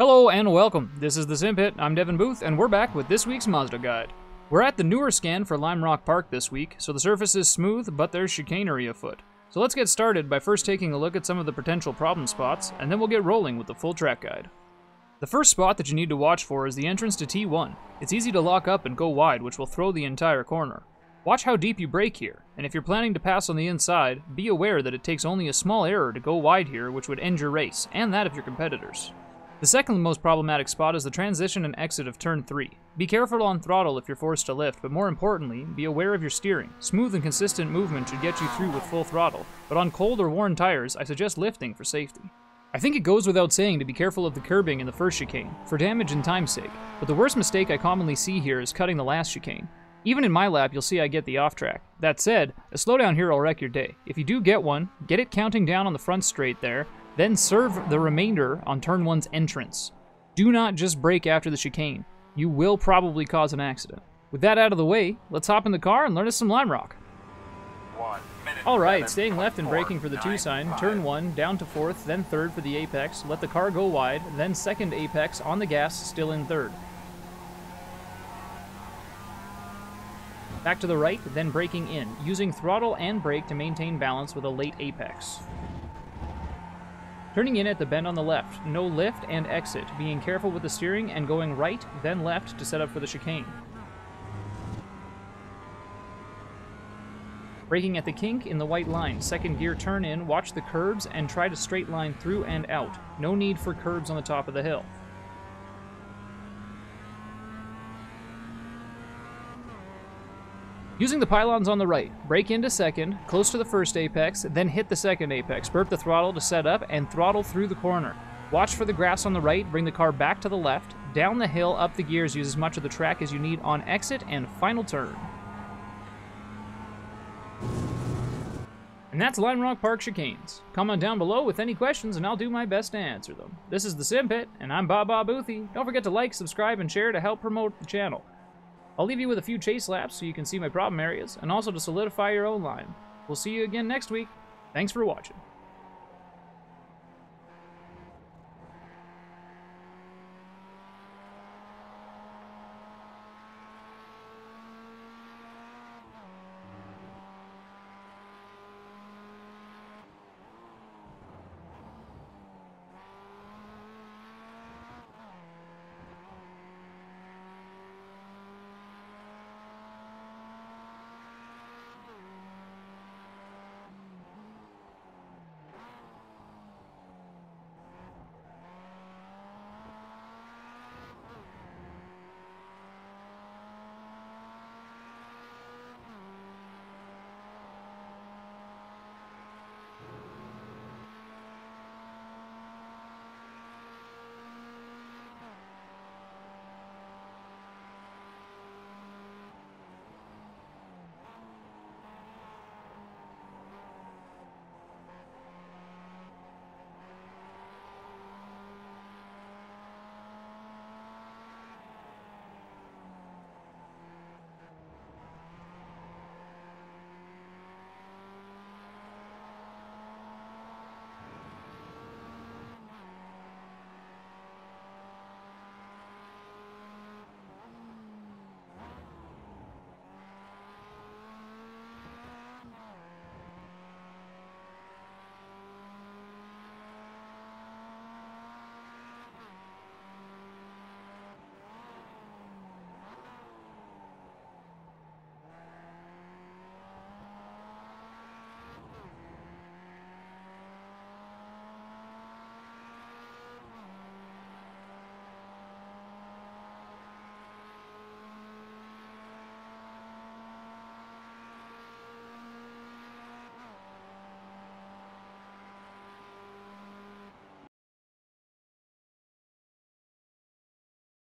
Hello and welcome. This is the Sim Pit. I'm Devin Booth, and we're back with this week's Mazda guide. We're at the newer scan for Lime Rock Park this week, so the surface is smooth, but there's chicanery afoot. So let's get started by first taking a look at some of the potential problem spots, and then we'll get rolling with the full track guide. The first spot that you need to watch for is the entrance to T1. It's easy to lock up and go wide, which will throw the entire corner. Watch how deep you brake here, and if you're planning to pass on the inside, be aware that it takes only a small error to go wide here, which would end your race, and that of your competitors. The second most problematic spot is the transition and exit of turn 3. Be careful on throttle if you're forced to lift, but more importantly, be aware of your steering. Smooth and consistent movement should get you through with full throttle, but on cold or worn tires, I suggest lifting for safety. I think it goes without saying to be careful of the curbing in the first chicane, for damage and time's sake, but the worst mistake I commonly see here is cutting the last chicane. Even in my lap, you'll see I get the off track. That said, a slowdown here will wreck your day. If you do get one, get it counting down on the front straight there, then serve the remainder on turn one's entrance. Do not just brake after the chicane. You will probably cause an accident. With that out of the way, let's hop in the car and learn us some Lime Rock. Alright, staying left and braking for the 2 sign, turn 1, down to 4th, then 3rd for the apex, let the car go wide, then 2nd apex, on the gas, still in 3rd. Back to the right, then braking in, using throttle and brake to maintain balance with a late apex. Turning in at the bend on the left, no lift and exit, being careful with the steering and going right, then left to set up for the chicane. Braking at the kink in the white line, second gear turn in, watch the curbs, and try to straight line through and out. No need for curbs on the top of the hill. Using the pylons on the right, brake into second, close to the first apex, then hit the second apex. Burp the throttle to set up and throttle through the corner. Watch for the grass on the right, bring the car back to the left, down the hill, up the gears, use as much of the track as you need on exit and final turn. And that's Lime Rock Park chicanes. Comment down below with any questions and I'll do my best to answer them. This is the Sim Pit, and I'm Bob Boothy. Don't forget to like, subscribe, and share to help promote the channel. I'll leave you with a few chase laps so you can see my problem areas, and also to solidify your own line. We'll see you again next week. Thanks for watching.